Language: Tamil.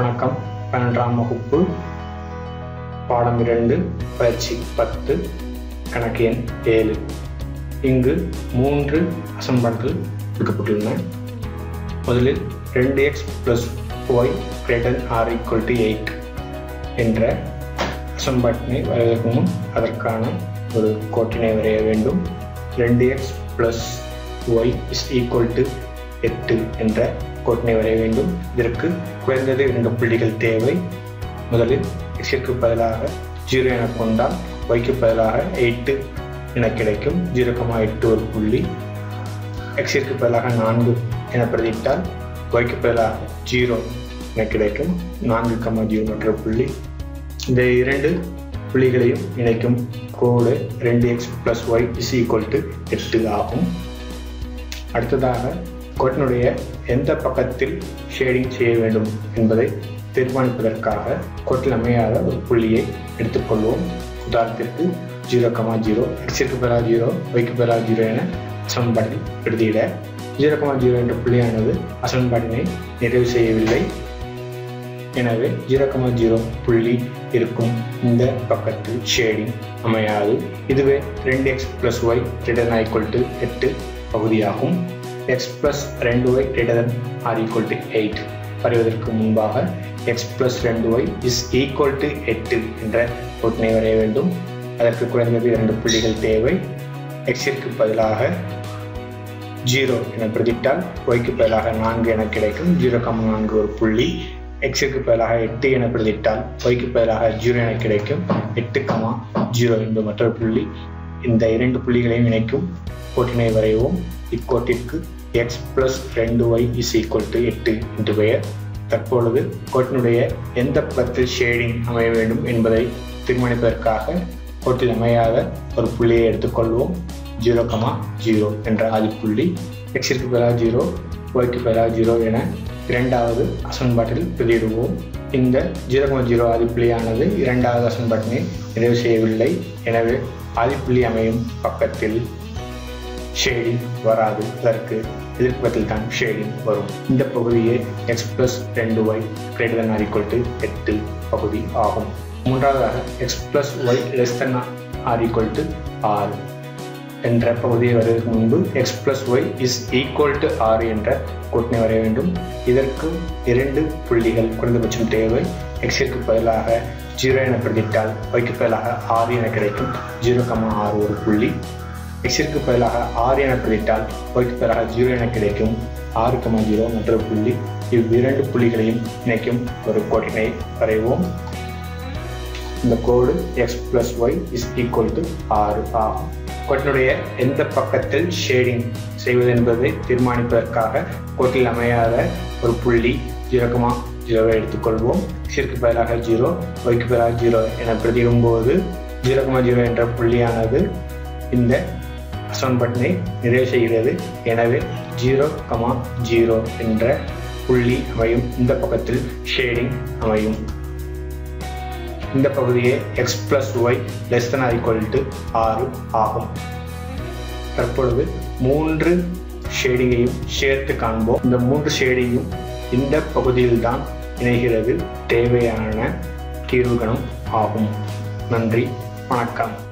வணக்கம். பன்னெண்டாம் வகுப்பு பாடம் இரண்டு பயிற்சி பத்து கணக்கு எண் ஏழு. இங்கு மூன்று அசம்பன்கள் கொடுக்கப்பட்டுள்ளன முதலில் ரெண்டு X plus Y greater than or equal to eight என்ற அசம்பாட்டினை வரைவதற்கு முன் அதற்கான ஒரு கோட்டினை வரைய வேண்டும். ரெண்டு X plus Y is equal to எட்டு என்ற கோட்டினை வரைய வேண்டும். இதற்கு குறைந்தது இரண்டு புள்ளிகள் தேவை. முதலில் எக்ஸிற்கு பதிலாக ஜீரோ என கொண்டால் ஒய்க்கு பதிலாக எயிட்டு என கிடைக்கும். ஜீரோ கமா எட்டு ஒரு புள்ளி. எக்ஸிற்கு பதிலாக நான்கு என பிரதிட்டால் ஒய்க்கு பதிலாக ஜீரோ என கிடைக்கும். நான்கு கமா ஜீரோ என்ற புள்ளி. இந்த இரண்டு புள்ளிகளையும் இணைக்கும் கோடு ரெண்டு X plus Y is equal to எட்டு ஆகும். அடுத்ததாக கோட்டினுடைய எந்த பக்கத்தில் ஷேடிங் செய்ய வேண்டும் என்பதை தீர்மானிப்பதற்காக கோட்டில் அமையாத ஒரு புள்ளியை எடுத்துக்கொள்வோம். உதாரணத்திற்கு ஜீரோ கமா ஜீரோ எக்ஸிற்கு பதிலாக ஜீரோ ஒய்க்கு பதிலாக ஜீரோ என சமன்பாட்டில் எழுதியிட ஜீரோ கமா ஜீரோ என்ற புள்ளியானது அசன்பாட்டினை நிறைவு செய்யவில்லை. எனவே ஜீரோ கமா ஜீரோ புள்ளி இருக்கும் இந்த பக்கத்தில் ஷேடிங் அமையாது. இதுவே ரெண்டு எக்ஸ் பிளஸ் ஒய் ரிட்டர்ன் ஈக்குவல் டு எட்டு பகுதியாகும். எக்ஸ் ப்ளஸ் ரெண்டு Y greater or equal to eight வரைவதற்கு முன்பாக எக்ஸ் ப்ளஸ் ரெண்டு ஒய் இஸ் ஈக்குவல் டு எட்டு என்ற கோட்டினை வரைய வேண்டும். அதற்கு குறைந்தது இரண்டு புள்ளிகள் தேவை. எக்ஸிற்கு பதிலாக ஜீரோ என பிரதிட்டால் ஒய்க்கு பதிலாக நான்கு என கிடைக்கும். ஜீரோ கம்ம நான்கு ஒரு புள்ளி. எக்ஸுக்கு பதிலாக எட்டு என பிரதிட்டால் ஒய்க்கு பதிலாக ஜீரோ என கிடைக்கும். எட்டு கமா ஜீரோ என்பது மற்றொரு புள்ளி. இந்த இரண்டு புள்ளிகளையும் இணைக்கும் கோட்டினை வரைவோம். இக்கோட்டிற்கு எக்ஸ் பிளஸ் ரெண்டு ஒய் இஸ் ஈக்குவல் டு எட்டு என்று பெயர். தற்பொழுது கோட்டினுடைய எந்த பக்கத்தில் ஷேடிங் அமைய வேண்டும் என்பதை தீர்மானிப்பதற்காக கோட்டில் அமையாத ஒரு புள்ளியை எடுத்துக்கொள்வோம். ஜீரோ கமா ஜீரோ என்ற ஆதிப்புள்ளி எக்ஸிற்கு பதிலாக ஜீரோ ஒய்க்கு பதிலாக ஜீரோ என இரண்டாவது அசன்பாட்டில் வெளியிடுவோம் இந்த ஜீரோ கமா ஜீரோ ஆதிப்புள்ளியானது இரண்டாவது அசன்பாட்டினை நிறைவு செய்யவில்லை. எனவே ஆதிப்புள்ளி அமையும் பக்கத்தில் ஷேடிங் வராது. அதற்கு எதிர்ப்பத்தில் தான் ஷேடிங் வரும். இந்த பகுதியே எக்ஸ் பிளஸ் ரெண்டு Y greater than or to எட்டு பகுதி ஆகும். மூன்றாவதாக X plus Y less than or equal to ஆறு. என்ற பகுதியை வருவதற்கு முன்பு X plus Y is equal to ஆறு என்ற கூட்டணி வரைய வேண்டும். இதற்கு இரண்டு புள்ளிகள் குறைந்தபட்சம் தேவை. எக்ஸிற்கு பதிலாக ஜீரோ என பிரதிட்டால் ஒய்க்கு பதிலாக ஆறு என கிடைக்கும். ஜீரோ கமா ஆறு ஒரு புள்ளி. எக்ஸிற்கு பதிலாக ஆறு என பிரதிட்டால் ஒய்க்கு பதிலாக ஜீரோ என கிடைக்கும். ஆறு கமா ஜீரோ மற்றொரு புள்ளி. இவ்விரண்டு புள்ளிகளையும் இணைக்கும் ஒரு கோட்டினை வரைவோம். இந்த கோடு X plus Y is equal to ஆறு ஆகும். கோட்டினுடைய எந்த பக்கத்தில் ஷேடிங் செய்வது என்பதை தீர்மானிப்பதற்காக கோட்டில் அமையாத ஒரு புள்ளி ஜீரோக்கமா ஜீரோவை எடுத்துக்கொள்வோம். சிற்கு பதிலாக ஜீரோ ஒய்க்கு பதிலாக ஜீரோ என பிரதிடும்போது ஜீரோக்கமா ஜீரோ என்ற புள்ளியானது இந்த அசோன் பட்டனை நிறைவு செய்கிறது. எனவே ஜீரோ கமா ஜீரோ என்ற புள்ளி அமையும். இந்த பக்கத்தில் ஷேடிங் அமையும். இந்த பகுதியே X plus Y less than equal to ஆறு ஆகும். தற்பொழுது மூன்று ஷேடிங்கையும் சேர்த்து காண்போம். இந்த மூன்று ஷேடிங்கும் இந்த பகுதியில்தான் இணைகிறது. தேவையான தீர்வுகளும் ஆகும். நன்றி வணக்கம்.